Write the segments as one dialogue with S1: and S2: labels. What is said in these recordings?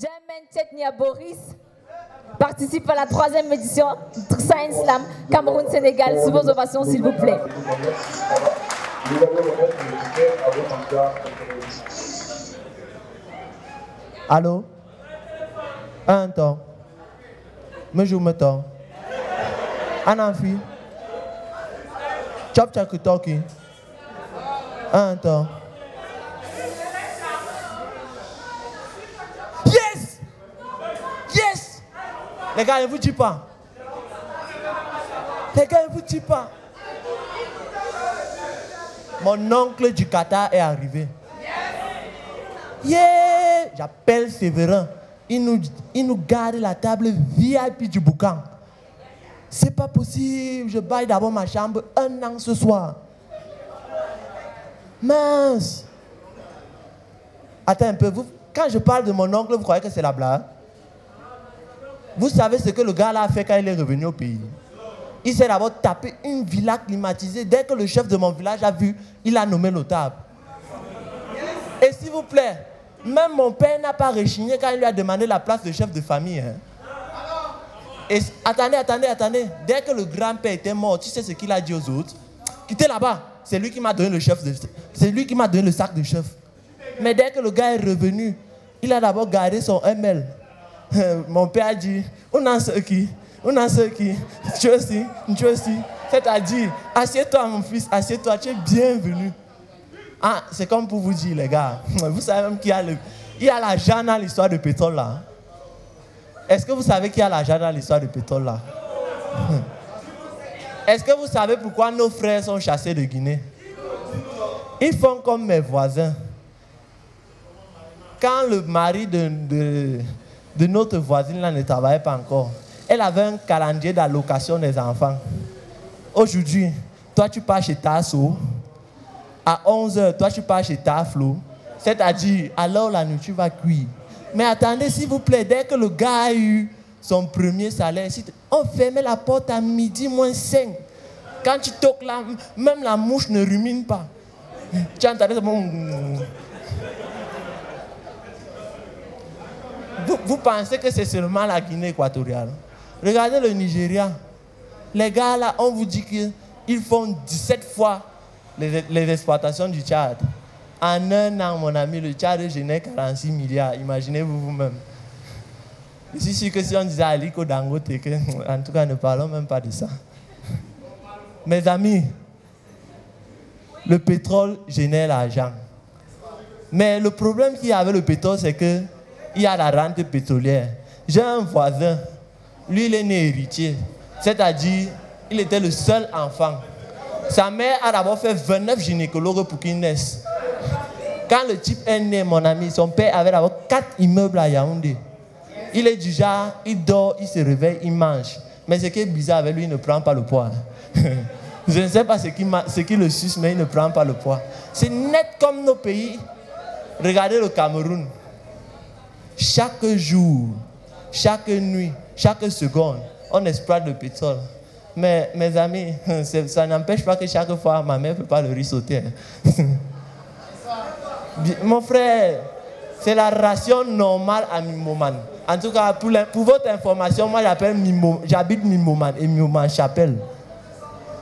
S1: Jamen Chetnia Boris participe à la troisième édition Science Slam Cameroun-Sénégal. Sous vos ovations, s'il vous plaît.
S2: Allô? Un temps. Me joue me temps. Un amphi. Chop. Un temps. Les gars, ne vous dis pas. Les gars, ne vous dis pas. Mon oncle du Qatar est arrivé. Yeah J'appelle Séverin. Il nous, il nous garde la table VIP du boucan. C'est pas possible. Je baille d'abord ma chambre un an ce soir. Mince. Attends un peu. Vous, quand je parle de mon oncle, vous croyez que c'est la blague? Vous savez ce que le gars là a fait quand il est revenu au pays? Il s'est d'abord tapé une villa climatisée. Dès que le chef de mon village a vu, il a nommé notable. Et s'il vous plaît, même mon père n'a pas rechigné quand il lui a demandé la place de chef de famille. hein. Et attendez, attendez, attendez. Dès que le grand-père était mort, tu sais ce qu'il a dit aux autres? Quittez là-bas. C'est lui qui m'a donné le chef de, c'est lui qui m'a donné le sac de chef. Mais dès que le gars est revenu, il a d'abord gardé son ML. Mon père a dit, on a ce qui, on a ce qui, tu aussi, tu aussi. C'est-à-dire, assieds-toi mon fils, assieds-toi, tu es bienvenu. Ah, c'est comme pour vous dire, les gars. Vous savez même qu'il y a, le, il y a l'argent dans l'histoire de pétrole là. Est-ce que vous savez qu'il y a l'argent dans l'histoire de pétrole là? Est-ce que vous savez pourquoi nos frères sont chassés de Guinée? Ils font comme mes voisins. Quand le mari de, de, de notre voisine là ne travaillait pas encore, elle avait un calendrier d'allocation des enfants. Aujourd'hui, toi tu pars chez Tasso, à 11h, toi tu pars chez Taflo, c'est-à-dire alors la nourriture va cuire. Mais attendez, s'il vous plaît, dès que le gars a eu son premier salaire, on fermait la porte à midi moins 5. Quand tu toques là, même la mouche ne rumine pas. Tu entendais ça, bon. Vous, pensez que c'est seulement la Guinée équatoriale? Regardez le Nigeria. Les gars là, on vous dit qu'ils font 17 fois les, les exploitations du Tchad. En un an, mon ami, le Tchad génère 46 milliards. Imaginez-vous vous-même. Je suis sûr que si on disait Aliko en tout cas, ne parlons même pas de ça. Mes amis, le pétrole génère l'argent. Mais le problème qu'il y a avec le pétrole, c'est que il y a la rente pétrolière. J'ai un voisin, lui, il est né héritier. C'est-à-dire, il était le seul enfant. Sa mère a d'abord fait 29 gynécologues pour qu'il naisse. Quand le type est né, mon ami, son père avait d'abord 4 immeubles à Yaoundé. Il est du genre, il dort, il se réveille, il mange. Mais ce qui est bizarre avec lui, il ne prend pas le poids. Je ne sais pas ce qui, ce qui le suce, mais il ne prend pas le poids. C'est net comme nos pays. Regardez le Cameroun. Chaque jour, chaque nuit, chaque seconde, on exploite le pétrole. Mais mes amis, ça n'empêche pas que chaque fois, ma mère ne peut pas le risauter. Bien, Mon frère, c'est la ration normale à Mimoman. En tout cas, pour, votre information, moi j'habite Mimoman et Mimoman Chapelle.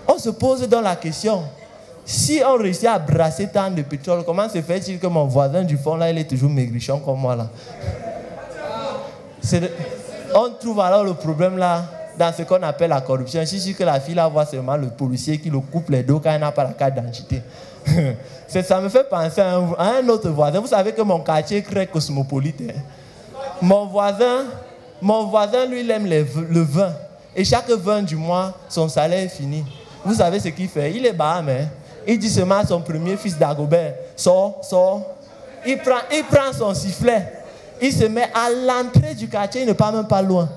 S2: On se pose dans la question, si on réussit à brasser tant de pétrole, comment se fait-il que mon voisin du fond là, il est toujours maigrichon comme moi là? On trouve alors le problème là dans ce qu'on appelle la corruption. Je suis que la fille là voit seulement le policier qui le coupe les dos quand il n'a pas la carte d'identité. Ça me fait penser à un, autre voisin. Vous savez que mon quartier est très cosmopolite. hein. Mon voisin, mon voisin, lui, il aime le vin. Et chaque 20 du mois, son salaire est fini. Vous savez ce qu'il fait? Il est baham. hein. Il dit seulement à son premier fils d'Agobert, sors, sors. Il il prend son sifflet. Il se met à l'entrée du quartier, il ne part même pas loin.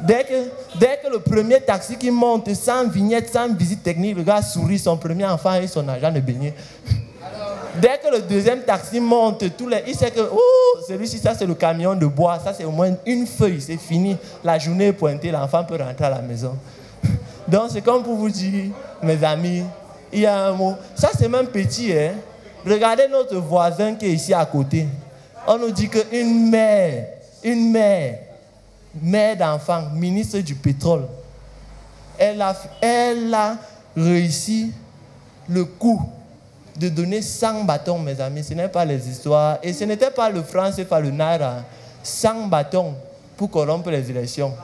S2: Dès que, dès le premier taxi qui monte, sans vignette, sans visite technique, le gars sourit, son premier enfant et son agent de beignet. Dès que le deuxième taxi monte, les, il sait que celui-ci, ça c'est le camion de bois, ça c'est au moins une feuille, c'est fini. La journée est pointée, l'enfant peut rentrer à la maison. Donc c'est comme pour vous dire, mes amis, il y a un mot. Ça c'est même petit, hein. Regardez notre voisin qui est ici à côté. On nous dit qu'une mère, une mère, mère d'enfant, ministre du pétrole, elle a, réussi le coup de donner 100 bâtons, mes amis. Ce n'est pas les histoires. Et ce n'était pas le franc, c'est pas le naira. 100 bâtons pour corrompre les élections.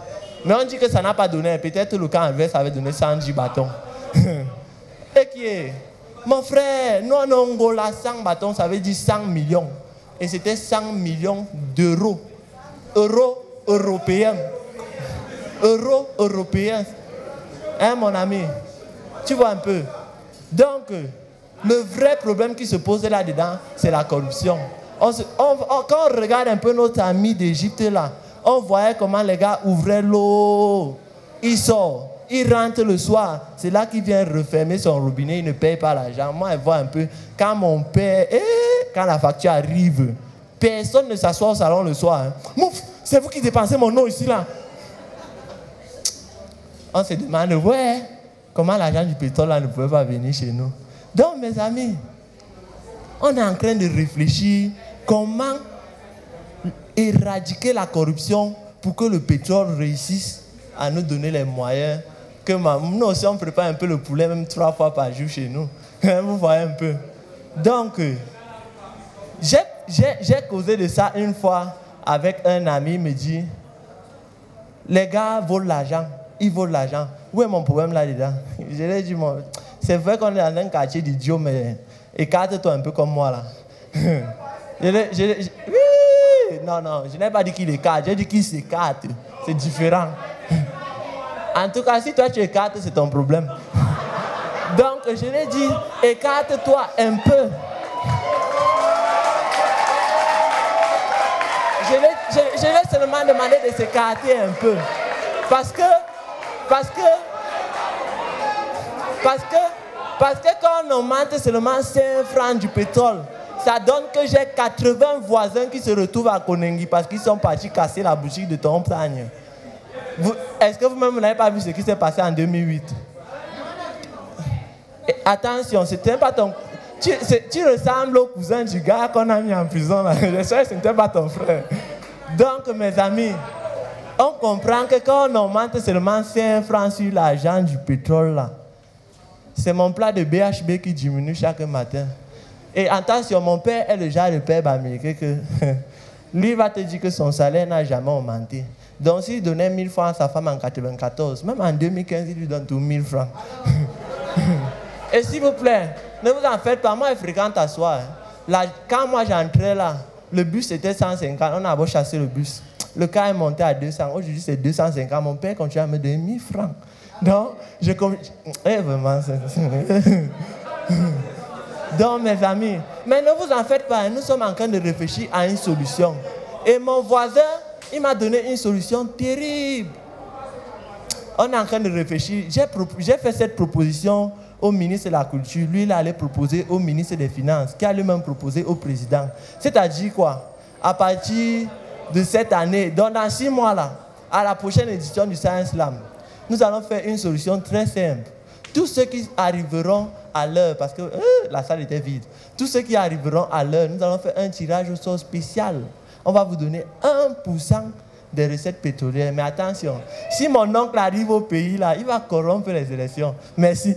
S2: Mais on dit que ça n'a pas donné. Peut-être le camp adverse avait donné 110 bâtons. Et qui est? Mon frère, nous en Angola, 100 bâtons, ça veut dire 100 millions. Et c'était 100 millions d'euros. Euros européens. Euros européens. Hein, mon ami? Tu vois un peu Donc, le vrai problème qui se pose là-dedans, c'est la corruption. On quand on regarde un peu notre ami d'Égypte là, on voyait comment les gars ouvraient l'eau. Il sort, il rentre le soir. C'est là qu'il vient refermer son robinet, il ne paye pas l'argent. Moi, je vois un peu, quand mon père, eh, quand la facture arrive, personne ne s'assoit au salon le soir. Hein. Mouf, c'est vous qui dépensez mon eau ici là. On se demande, ouais, comment l'argent du pétrole là ne pouvait pas venir chez nous. Donc, mes amis, on est en train de réfléchir comment éradiquer la corruption pour que le pétrole réussisse à nous donner les moyens. Que nous aussi, on prépare un peu le poulet, même trois fois par jour chez nous. Vous voyez un peu. Donc, euh, j'ai causé de ça une fois avec un ami, il me dit, les gars volent l'argent, ils volent l'argent. Où est mon problème là-dedans Je lui ai dit, c'est vrai qu'on est dans un quartier d'idiot, mais écarte-toi un peu comme moi là. oui, non, non, je n'ai pas dit qu'il écarte, j'ai dit qu'il s'écarte. C'est différent. En tout cas, si toi tu écartes, c'est ton problème. Donc, je l'ai dit, écarte-toi un peu. Je vais seulement demander de s'écarter un peu. Parce que, parce que, parce que, parce que quand on augmente seulement 5 francs du pétrole, ça donne que j'ai 80 voisins qui se retrouvent à Konengi parce qu'ils sont partis casser la boutique de ton pagne. Est-ce que vous-même n'avez pas vu ce qui s'est passé en 2008 Attention, c'était pas ton. Tu, tu, ressembles au cousin du gars qu'on a mis en prison. Là. Je sais que ce n'était pas ton frère. Donc, mes amis, on comprend que quand on augmente seulement 5 francs sur l'argent du pétrole, là, c'est mon plat de BHB qui diminue chaque matin. Et attention, mon père est le genre de père américain que lui va te dire que son salaire n'a jamais augmenté. Donc s'il donnait 1000 francs à sa femme en 94, même en 2015, il lui donne tous 1000 francs. Et s'il vous plaît, ne vous en faites pas, moi je fréquente à soi. Hein. quand moi j'entrais là, le bus était 150, on a beau chasser le bus. Le cas est monté à 200, aujourd'hui c'est 250. Mon père continue à me donner 1000 francs. Donc, je. Eh, vraiment, Donc, mes amis, mais ne vous en faites pas, nous sommes en train de réfléchir à une solution. Et mon voisin, il m'a donné une solution terrible. On est en train de réfléchir. J'ai fait cette proposition au ministre de la Culture. Lui, il allait proposer au ministre des Finances, qui allait même proposer au président. C'est-à-dire quoi? À partir de cette année, dans six mois là, à la prochaine édition du Science Slam, nous allons faire une solution très simple. Tous ceux qui arriveront à l'heure, parce que euh, la salle était vide, tous ceux qui arriveront à l'heure, nous allons faire un tirage au sort spécial. On va vous donner 1% des recettes pétrolières. Mais attention, si mon oncle arrive au pays là, il va corrompre les élections. Merci.